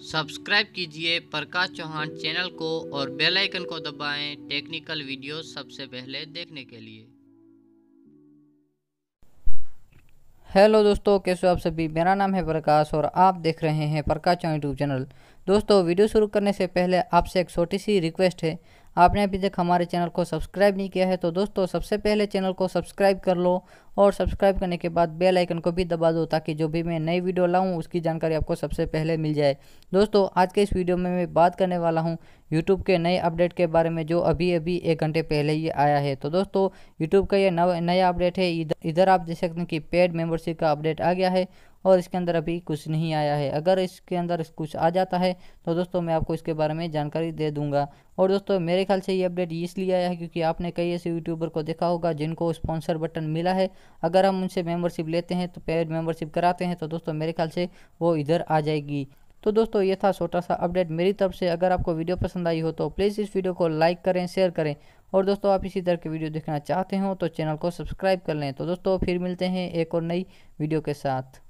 Subscribe कीजिए प्रकाश Chauhan channel को और बेल आइकन को दबाएँ टेक्निकल वीडियो सबसे पहले देखने के लिए। हेलो दोस्तों, कैसे हो आप सभी? मेरा नाम है प्रकाश और आप देख रहे हैं प्रकाश चौहान यूट्यूब चैनल। दोस्तों, वीडियो शुरू करने से पहले आपसे एक छोटी सी रिक्वेस्ट है। आपने अभी तक हमारे चैनल को सब्सक्राइब नहीं किया है तो दोस्तों सबसे पहले चैनल को सब्सक्राइब कर लो और सब्सक्राइब करने के बाद बेल आइकन को भी दबा दो ताकि जो भी मैं नई वीडियो लाऊं, उसकी जानकारी आपको सबसे पहले मिल जाए। दोस्तों, आज के इस वीडियो में मैं बात करने वाला हूँ यूट्यूब के नए अपडेट के बारे में जो अभी अभी एक घंटे पहले ही आया है। तो दोस्तों यूट्यूब का ये नया अपडेट है। इधर आप देख सकते हैं कि पेड मेम्बरशिप का अपडेट आ गया है और इसके अंदर अभी कुछ नहीं आया है। अगर इसके अंदर कुछ आ जाता है तो दोस्तों मैं आपको इसके बारे में जानकारी दे दूँगा। और दोस्तों, मेरे ख्याल से ये अपडेट इसलिए आया है क्योंकि आपने कई ऐसे यूट्यूबर को देखा होगा जिनको स्पॉन्सर बटन मिला है। अगर हम उनसे मेंबरशिप लेते हैं तो पेड मेंबरशिप कराते हैं तो दोस्तों मेरे ख्याल से वो इधर आ जाएगी। तो दोस्तों, ये था छोटा सा अपडेट मेरी तरफ़ से। अगर आपको वीडियो पसंद आई हो तो प्लीज़ इस वीडियो को लाइक करें शेयर करें। और दोस्तों, आप इसी तरह की वीडियो देखना चाहते हो तो चैनल को सब्सक्राइब कर लें। तो दोस्तों, फिर मिलते हैं एक और नई वीडियो के साथ।